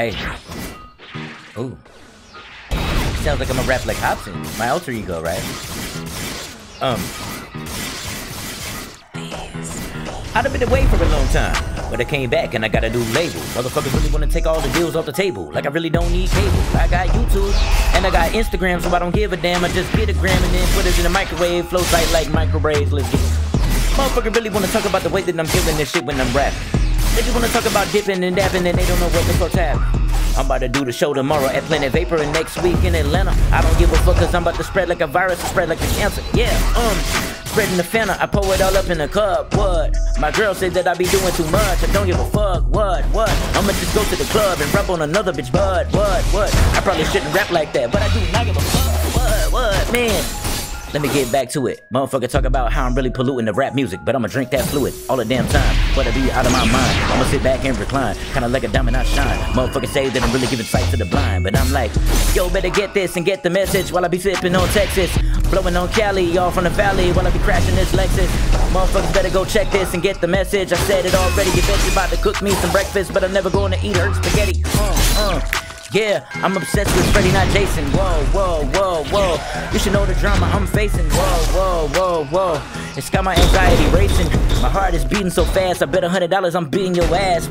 Hey. Ooh. Sounds like I'm a rap like Hopsin, my alter ego, right? Um. I'd have been away for a long time, but I came back and I got a new label. Motherfuckers really wanna take all the deals off the table, like I really don't need cable. I got YouTube and I got Instagram, so I don't give a damn. I just get a gram and then put it in the microwave, flow tight like microbraids. Let's get it. Motherfucker really wanna talk about the way that I'm feeling this shit when I'm rapping. Just wanna talk about dipping and dabbing and they don't know what the fuck's happening. I'm about to do the show tomorrow at Planet Vapor and next week in Atlanta. I don't give a fuck cause I'm about to spread like a virus, spread like a cancer. Yeah, um, spreading the fanta, I pour it all up in a cup. What? My girl said that I be doing too much. I don't give a fuck. What? What? I'ma just go to the club and rub on another bitch butt. What? What? I probably shouldn't rap like that, but I do not give a fuck. What? What? Man. Let me get back to it. Motherfucker talk about how I'm really polluting the rap music, but I'ma drink that fluid all the damn time. But I be out of my mind. I'ma sit back and recline, kinda like a diamond I shine. Motherfucker say that I'm really giving sight to the blind, but I'm like, yo, better get this and get the message while I be sipping on Texas. Blowing on Cali, y'all from the valley while I be crashing this Lexus. Motherfuckers better go check this and get the message. I said it already, you bet you about to cook me some breakfast, but I'm never gonna eat her spaghetti. Uh, uh. Yeah, I'm obsessed with Freddy, not Jason. Whoa, whoa, whoa, whoa. You should know the drama I'm facing. Whoa, whoa, whoa, whoa. It's got my anxiety racing. My heart is beating so fast. I bet a hundred dollars I'm beating your ass.